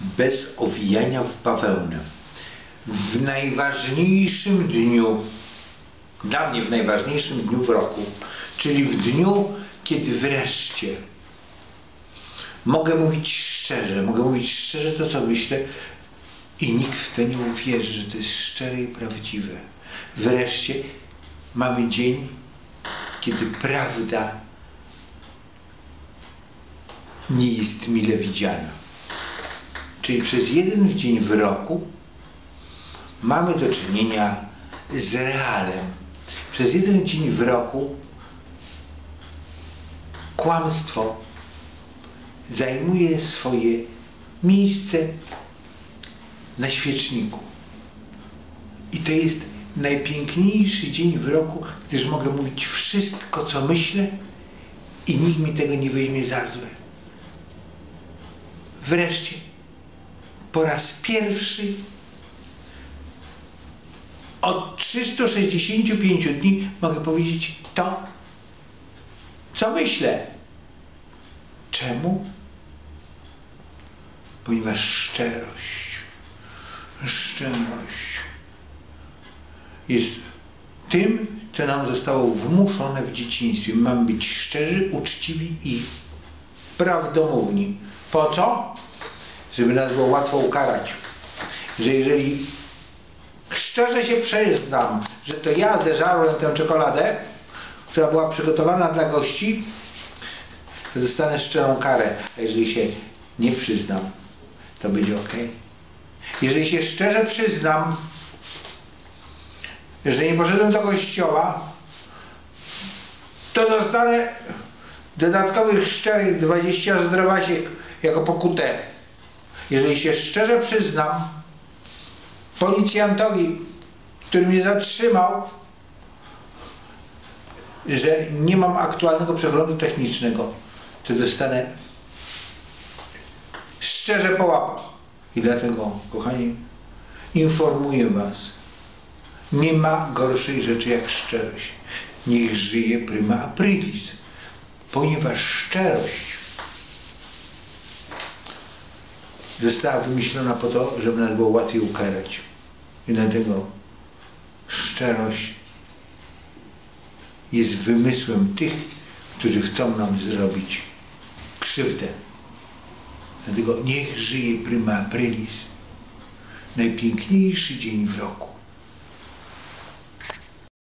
bez owijania w bawełnę. W najważniejszym dniu, dla mnie w najważniejszym dniu w roku, czyli w dniu, kiedy wreszcie mogę mówić szczerze, mogę mówić szczerze to, co myślę i nikt w to nie uwierzy, że to jest szczere i prawdziwe. Wreszcie mamy dzień, kiedy prawda nie jest mile widziana. Czyli przez jeden dzień w roku mamy do czynienia z realem. Przez jeden dzień w roku kłamstwo zajmuje swoje miejsce na świeczniku. I to jest najpiękniejszy dzień w roku, gdyż mogę mówić wszystko, co myślę i nikt mi tego nie weźmie za złe. Wreszcie, po raz pierwszy od 365 dni mogę powiedzieć to, co myślę. Czemu? Ponieważ szczerość, szczerość jest tym, co nam zostało wmuszone w dzieciństwie. Mamy być szczerzy, uczciwi i prawdomówni. Po co? Żeby nas było łatwo ukarać. Że jeżeli szczerze się przyznam, że to ja zeżarłem tę czekoladę, która była przygotowana dla gości, to dostanę szczerą karę. A jeżeli się nie przyznam, to będzie ok. Jeżeli się szczerze przyznam, że nie poszedłem do kościoła, to dostanę dodatkowych szczerych 20 zdrowasiek jako pokutę. Jeżeli się szczerze przyznam policjantowi, który mnie zatrzymał, że nie mam aktualnego przeglądu technicznego, to dostanę szczerze po łapach. I dlatego, kochani, informuję Was, nie ma gorszej rzeczy jak szczerość. Niech żyje prima aprilis, ponieważ szczerość została wymyślona po to, żeby nas było łatwiej ukarać. I dlatego szczerość jest wymysłem tych, którzy chcą nam zrobić krzywdę. Dlatego niech żyje prima aprilis, najpiękniejszy dzień w roku.